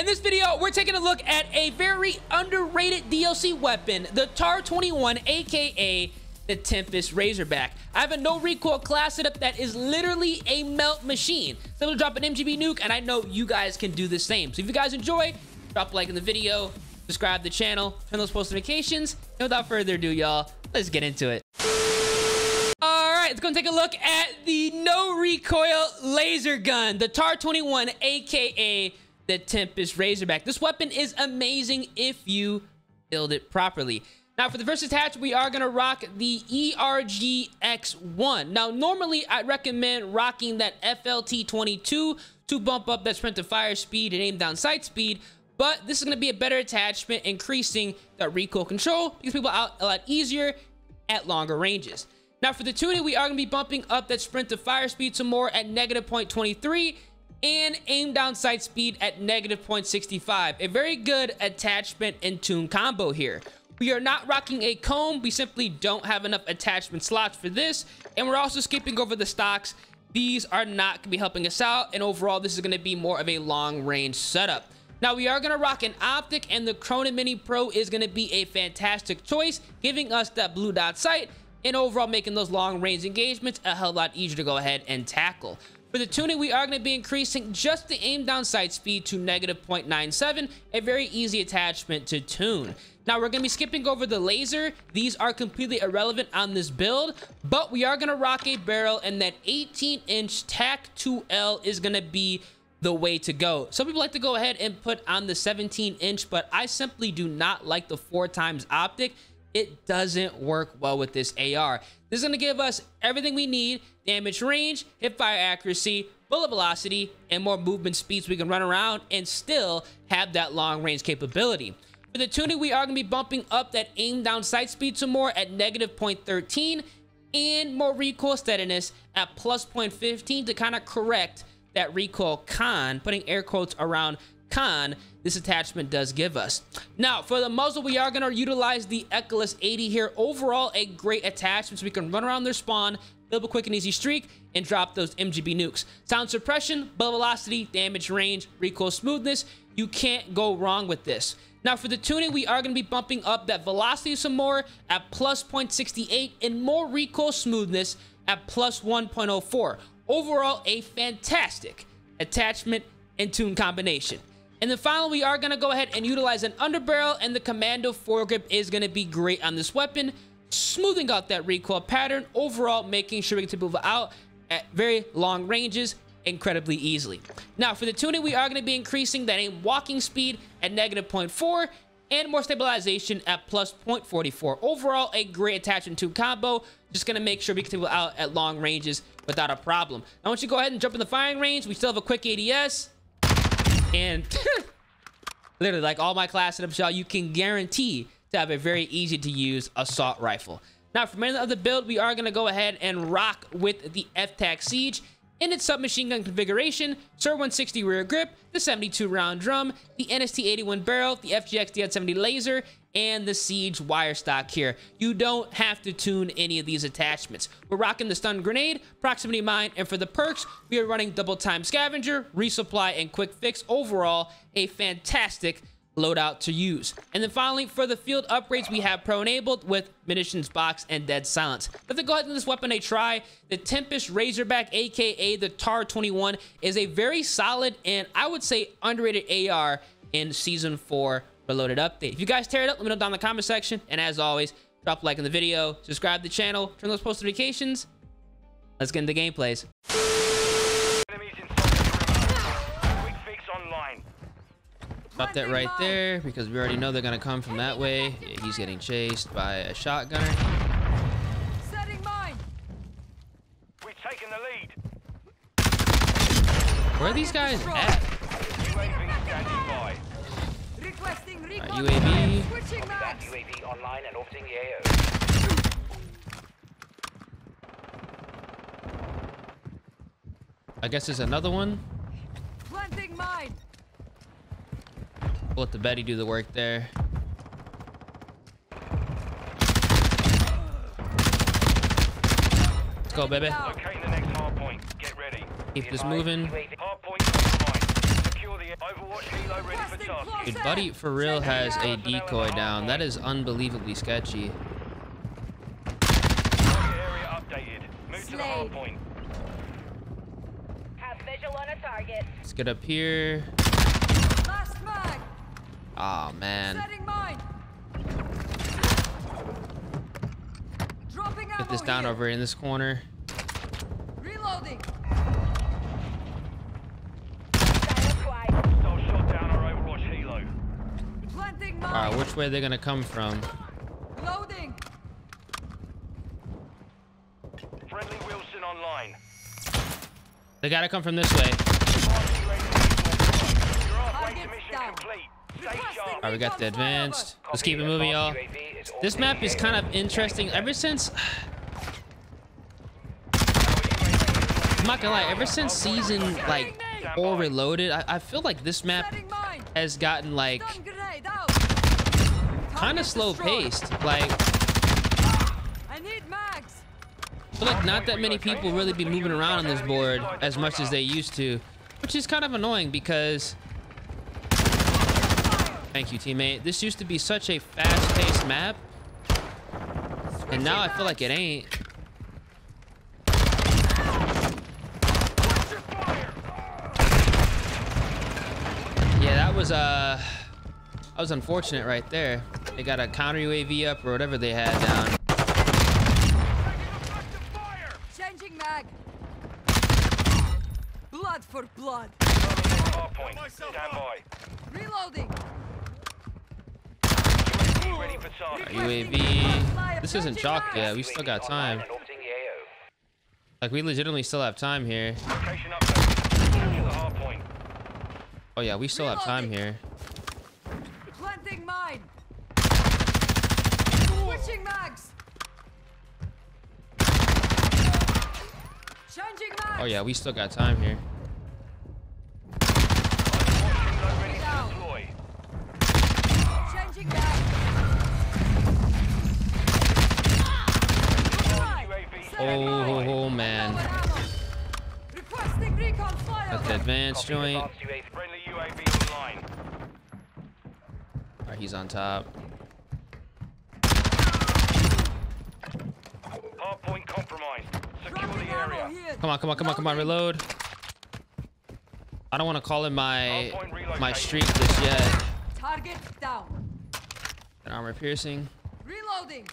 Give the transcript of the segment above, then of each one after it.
In this video, we're taking a look at a very underrated DLC weapon, the TAR-21, aka the Tempus Razorback. I have a no recoil class setup that is literally a melt machine. So I'm gonna drop an MGB nuke, and I know you guys can do the same. So if you guys enjoy, drop a like in the video, subscribe the channel, turn those post notifications. And without further ado, y'all, let's get into it. All right, let's go and take a look at the no recoil laser gun, the TAR-21, aka the Tempus Razorback. This weapon is amazing if you build it properly. Now, for the first attach, we are going to rock the ERG-X1. Now, normally, I recommend rocking that FLT22 to bump up that sprint to fire speed and aim down sight speed, but this is going to be a better attachment, increasing that recoil control, because people out a lot easier at longer ranges. Now, for the tuning, we are going to be bumping up that sprint to fire speed some more at negative 0.23 and aim down sight speed at negative 0.65. A very good attachment and tune combo here. We are not rocking a comb. We simply don't have enough attachment slots for this. And we're also skipping over the stocks. These are not going to be helping us out. And overall, this is going to be more of a long range setup. Now, we are going to rock an optic, and the Cronen Mini Pro is going to be a fantastic choice, giving us that blue dot sight, and overall making those long range engagements a hell lot easier to go ahead and tackle. For the tuning, we are going to be increasing just the aim down sight speed to negative 0.97, a very easy attachment to tune. Now, we're going to be skipping over the laser. These are completely irrelevant on this build, but we are going to rock a barrel, and that 18-inch TAC-2L is going to be the way to go. Some people like to go ahead and put on the 17-inch, but I simply do not like the four times optic it doesn't work well with this AR. This is going to give us everything we need, damage range, hip fire accuracy, bullet velocity, and more movement speeds we can run around and still have that long range capability. For the tuning, we are going to be bumping up that aim down sight speed some more at negative 0.13 and more recoil steadiness at plus 0.15 to kind of correct that recoil con, putting air quotes around con this attachment does give us. Now, for the muzzle, we are going to utilize the Echolas 80 here. Overall, a great attachment so we can run around their spawn, build a quick and easy streak, and drop those MGB nukes. Sound suppression, bullet velocity, damage range, recoil smoothness. You can't go wrong with this. Now, for the tuning, we are going to be bumping up that velocity some more at plus 0.68 and more recoil smoothness at plus 1.04. Overall, a fantastic attachment and tune combination. And then finally, we are going to go ahead and utilize an underbarrel, and the Commando foregrip is going to be great on this weapon, smoothing out that recoil pattern, overall making sure we can move out at very long ranges incredibly easily. Now, for the tuning, we are going to be increasing that aim walking speed at negative 0.4 and more stabilization at plus 0.44. Overall, a great attachment to combo. Just going to make sure we can take out at long ranges without a problem. Now, once you go ahead and jump in the firing range, we still have a quick ADS. And literally, like all my class setups, y'all, you can guarantee to have a very easy to use assault rifle. Now, for many of the build, we are going to go ahead and rock with the F-Tac Siege in its submachine gun configuration, SIR 160 rear grip, the 72 round drum, the NST 81 barrel, the FGX DN70 laser, and the Siege wire stock here. You don't have to tune any of these attachments. We're rocking the stun grenade, proximity mine, and for the perks, we are running double time scavenger, resupply, and quick fix. Overall, a fantastic loadout to use. And then finally, for the field upgrades, we have pro enabled with munitions box and dead silence. Let's go ahead and this weapon a try. The Tempus Razorback, aka the TAR-21, is a very solid and I would say underrated AR in Season 4 Reloaded update. If you guys tear it up, let me know down in the comment section. And as always, drop a like in the video, subscribe to the channel, turn those post notifications. Let's get into gameplays. Stop that right there because we already know they're gonna come from that way. Yeah, he's getting chased by a shotgunner. Setting mine. We've taken the lead. Where are these guys at? Right, UAV. UAV online and orbiting the AO. I guess there's another one. Planting mine. We'll let the Betty do the work there. Let's go, baby. Locating the next hard point. Get ready. Keep this moving. Hard point Secure the Overwatch helo ready for Dude, Buddy for real has a decoy down. That is unbelievably sketchy. Area updated. Move to the hard Slade. point. Have visual on a target. Let's get up here. Last mag! Oh man. Setting mine! Dropping Get this ammo down here. over in this corner. Reloading! Alright, which way are they gonna come from? Loading! Friendly Wilson online. They gotta come from this way. You're halfway to Targets mission down. complete. Stay Requesting sharp. Alright, we got the advanced. Let's keep it moving, y'all. This map is kind of interesting. Ever since, I'm not gonna lie, ever since season like four reloaded, I, I feel like this map has gotten like Stun grenade out! Kind of slow paced. Like, I need mags! Like not that many people really be moving around on this board as much as they used to, which is kind of annoying because. Thank you, teammate. This used to be such a fast-paced map, and now I feel like it ain't. Yeah, that was uh, that was unfortunate right there. They got a counter UAV up or whatever they had down. Changing mag! Blood for blood! Point. Stand by. Reloading! UAV ready for target. UAV. This isn't chalked yet. We still got time. Like we legitimately still have time here. Location updated. Capture the hard point. Oh yeah, we still have time here. Planting mine! Switching mags! Changing mags! Oh yeah, we still got time here. Reload ready to Down. deploy. Changing mags! UAV Oh, oh, oh, man. Requesting recon That's the advanced joint. Friendly UAV online. Alright, he's on top. Hard point compromised. Secure Dropping the area. Come on, come on, come on, come on, reload. I don't want to call in my my streak just yet. Target down! An armor piercing. Reloading!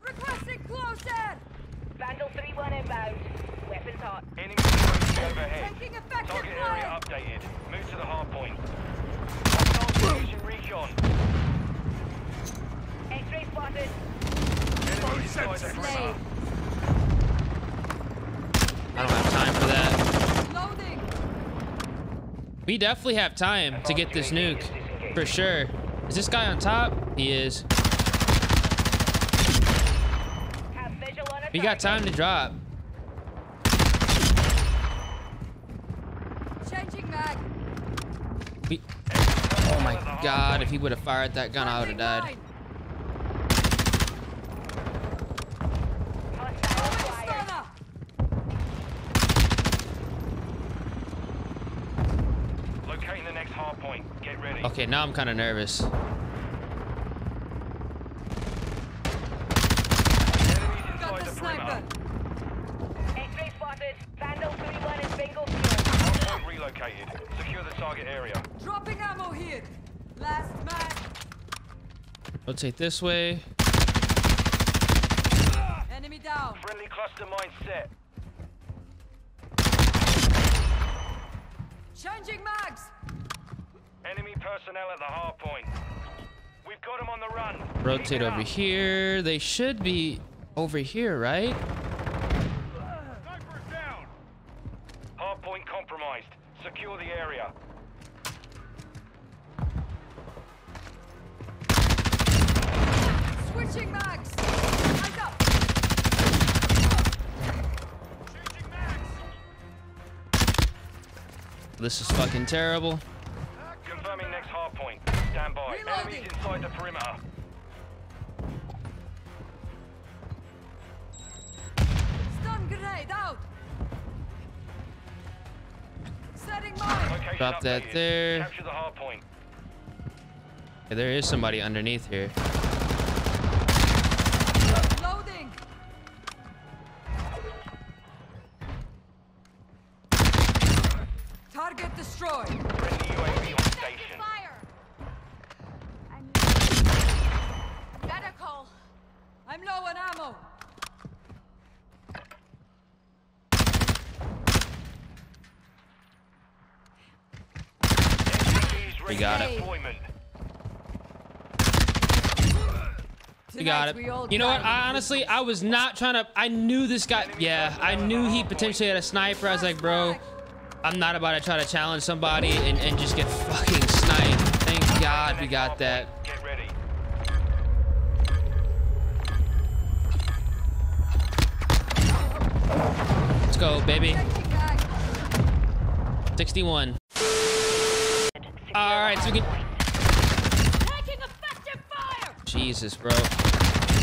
Requesting close air! Vandal 3-1 inbound. Weapons hot. Enemy UAV overhead. Taking effective Target area fire! updated. Move to the hard point. Hostile position recon. X-ray spotted. Enemy inside the Slade! perimeter. I don't have time for that. Loading! We definitely have time to get this nuke. For sure. Is this guy on top? He is. Have visual on a We got time to drop. Changing mag! We Oh my god, if he would have fired that gun, I would have died. mine. Hostile acquired. Stunner! Locating the next hard point. Get ready. Okay, now I'm kind of nervous. Enemies Got inside the the sniper! perimeter. X-ray spotted. Vandal 3-1 is bingo fuel. Hard point relocated. Secure the target area. Dropping ammo here! Last mag! Rotate this way. Enemy down! Friendly cluster mine set. Changing mags! Enemy personnel at the hard point. We've got them on the run. Rotate over here. They should be over here, right? Sniper down. Hard point compromised. Secure the area. Switching mags! Eyes up! This is fucking terrible. Stand. Reloading. Enemies inside the perimeter. Stun grenade out! Setting mine. Location Drop that there. Capture the hard point. Yeah, there is somebody underneath here. Ready got it. deployment. You got Tonight we all it. You know what? I honestly, I was not trying to. I knew this guy. Yeah, I knew he potentially had a sniper. I was like, bro, I'm not about to try to challenge somebody and, and just get fucking sniped. Thank God we got that. Get ready. Let's go, baby. 61. All right, so we can. Taking effective fire! Jesus, bro.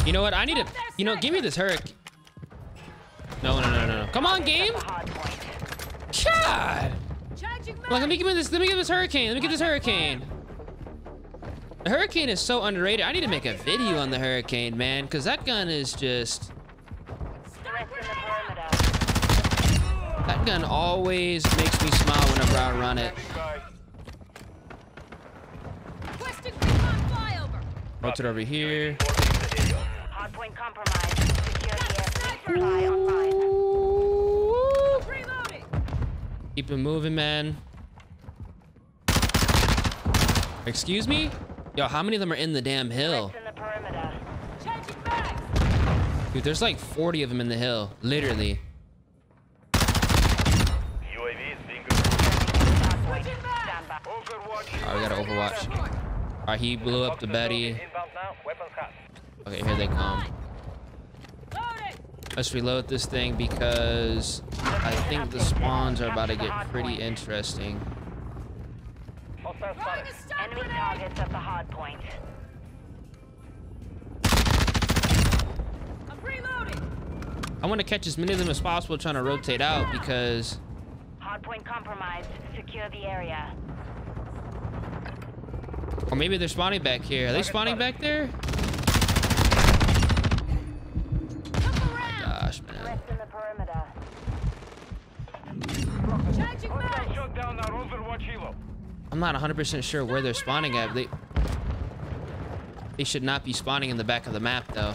You know what? I need to. You know, give me this hurricane. No, no, no, no, no. Come on, game. God. Like, let me give me this. Let me give this hurricane. Let me get this hurricane. The hurricane is so underrated. I need to make a video on the hurricane, man, because that gun is just. That gun always makes me smile whenever I run it. Bye. Requesting recon flyover! Rotate over here. Hardpoint compromised. Secure the air supply online. Keep it moving, man. Excuse me? Yo, how many of them are in the damn hill? In the perimeter. Changing bags! Dude, there's like 40 of them in the hill. Literally. UAV is being good. Hardpoint. Switching back! Stand by. Overwatch. Alright, oh, we gotta overwatch. Alright, he blew up the Betty. Inbound now. Weapons hot. Okay, here they come. Let's reload this thing because I think the spawns are about to get pretty interesting. Hostile Throwing spotted. Enemy targets at the hardpoint. I'm reloading! I want to catch as many of them as possible trying to rotate out because Hardpoint compromised. Secure the area. or maybe they're spawning back here. Are they spawning back there? I'm not 100% sure where they're spawning at. They They should not be spawning in the back of the map though.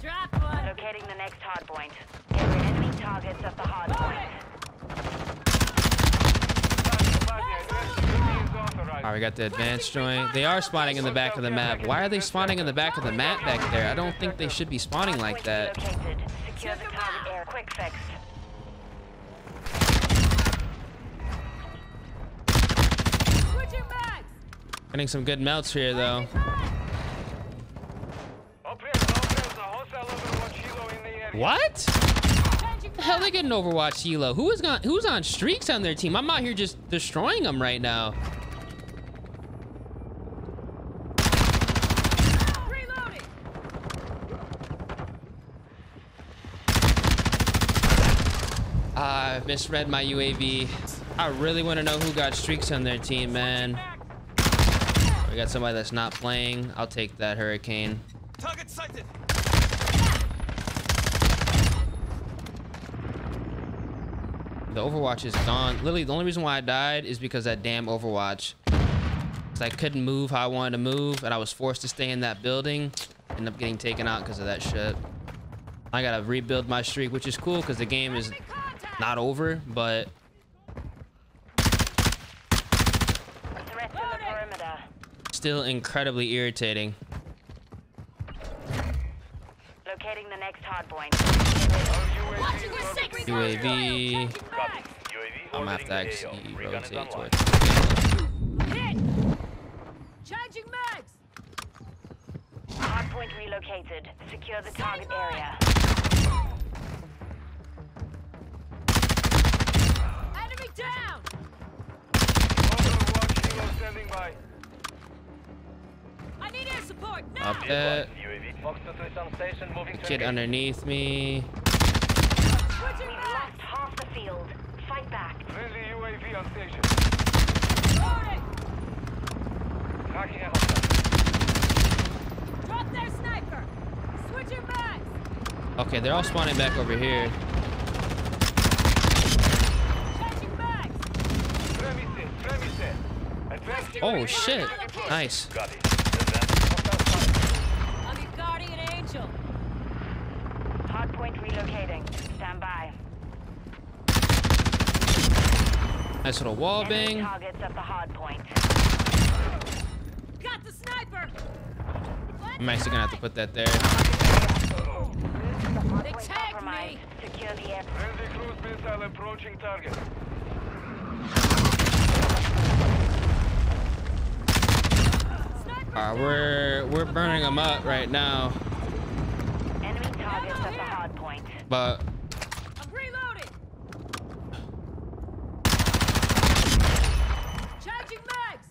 Drop one! Locating the next hardpoint. There are enemy targets at the hardpoint. Alright, we got the advanced joint. They are spawning in the back of the map. Why are they spawning in the back of the map back there? I don't think they should be spawning like that. Getting some good melts here though. What? The hell they getting Overwatch helo? Who is got who's on streaks on their team? I'm out here just destroying them right now. Reloading! I misread my UAV. I really want to know who got streaks on their team, man. We got somebody that's not playing. I'll take that Hurricane. Target sighted. The Overwatch is gone. Literally, the only reason why I died is because that damn Overwatch. 'Cause I couldn't move how I wanted to move, and I was forced to stay in that building. Ended up getting taken out because of that shit. I gotta rebuild my streak, which is cool because the game is not over, but Threat in the perimeter. still incredibly irritating. Locating the next hardpoint. Watching your six! UAV. UAV I'm gonna have to actually AO. Rotate online. towards. Hit! Changing mags! Hardpoint relocated. Secure the target area. Down! Standing by. I need air support now! Up that. UAV Fox 2 on station, moving to Kid underneath me. We've lost half the field. Fight back. Friendly UAV on station. Loading. Tracking a. Drop their sniper. Switching mags. Okay, they're all spawning back over here. Changing mags. Premise, premise. Advanced Oh shit! Nice. Got it. Advanced hostile spotted. I'm your guardian angel. Hardpoint relocating. Stand by. Nice little wall bang. targets at the hardpoint. Got the sniper. I'm actually gonna have to put that there. They tagged me. Secure the air. Friendly cruise missile approaching target. Sniper. Uh, we're we're burning them up right now, Enemy targets at the hardpoint. but I'm reloading. Charging mags.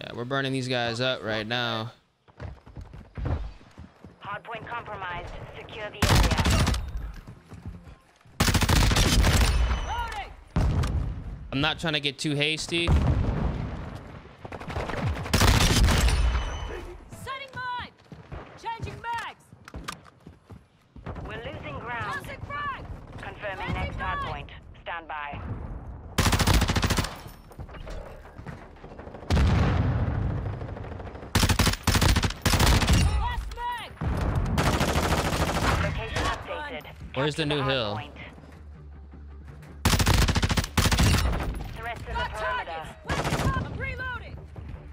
yeah, we're burning these guys up right now. Hardpoint compromised. Secure the area. Loading. I'm not trying to get too hasty. Setting mine. Changing mags. We're losing ground. Tossing frag. Confirming next hardpoint. Stand by. Last mag. Location updated. Where's the new hill? hardpoint. Threats in the Got perimeter. targets. Where's the top? I'm reloading.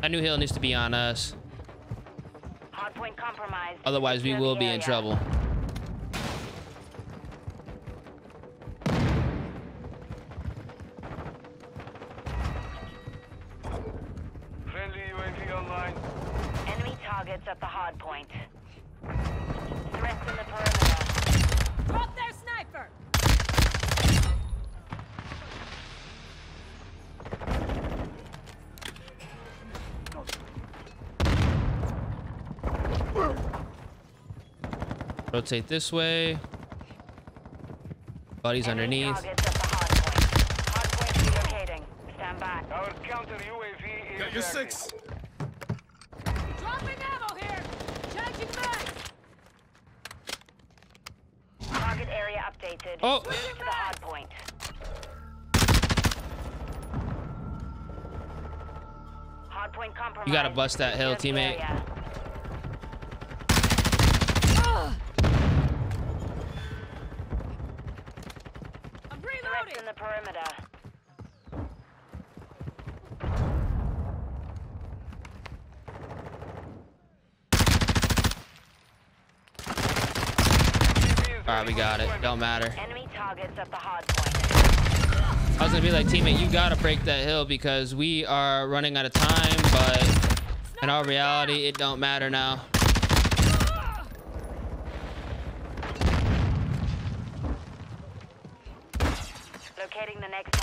That new hill needs to be on us. Hardpoint compromised. Otherwise, we will the be in trouble. Friendly UAV online. Enemy targets at the hardpoint. Threats in the perimeter. Drop their sniper. Rotate this way. Buddy's Enemy underneath. Targets at the hardpoint. Hardpoint relocating. Stand by. Our counter UAV is Got your active. six. Dropping ammo here. Changing mags. Target area updated. Oh. Move to the hardpoint. Hardpoint compromised. You gotta bust that hill, teammate. area. I'm Threats in the perimeter. We got it. Don't matter. Enemy targets at the hardpoint. I was gonna be like, teammate, you gotta break that hill because we are running out of time. But in all reality, it don't matter now. Locating the next.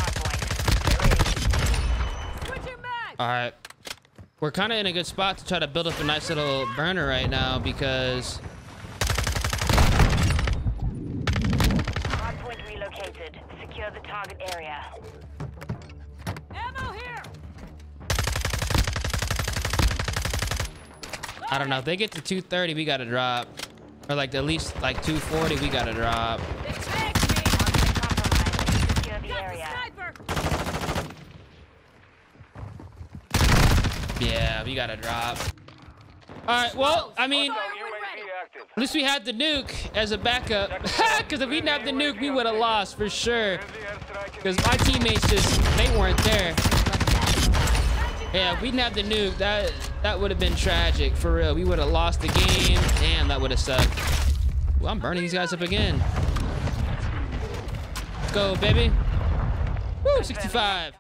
All right, we're kind of in a good spot to try to build up a nice little burner right now because Hardpoint relocated. Secure the target area. Ammo here. I don't know. If they get to 230, we gotta drop, or like at least like 240, we drop. Got area. sniper. Yeah, we gotta drop. All right. Well, I mean. At least we had the nuke as a backup. Because if we didn't have the nuke, we would have lost for sure. Because my teammates just, they weren't there. Yeah, if we didn't have the nuke, that that would have been tragic. For real. We would have lost the game. Damn, that would have sucked. Well, I'm burning these guys up again. Let's go, baby. Woo, 65.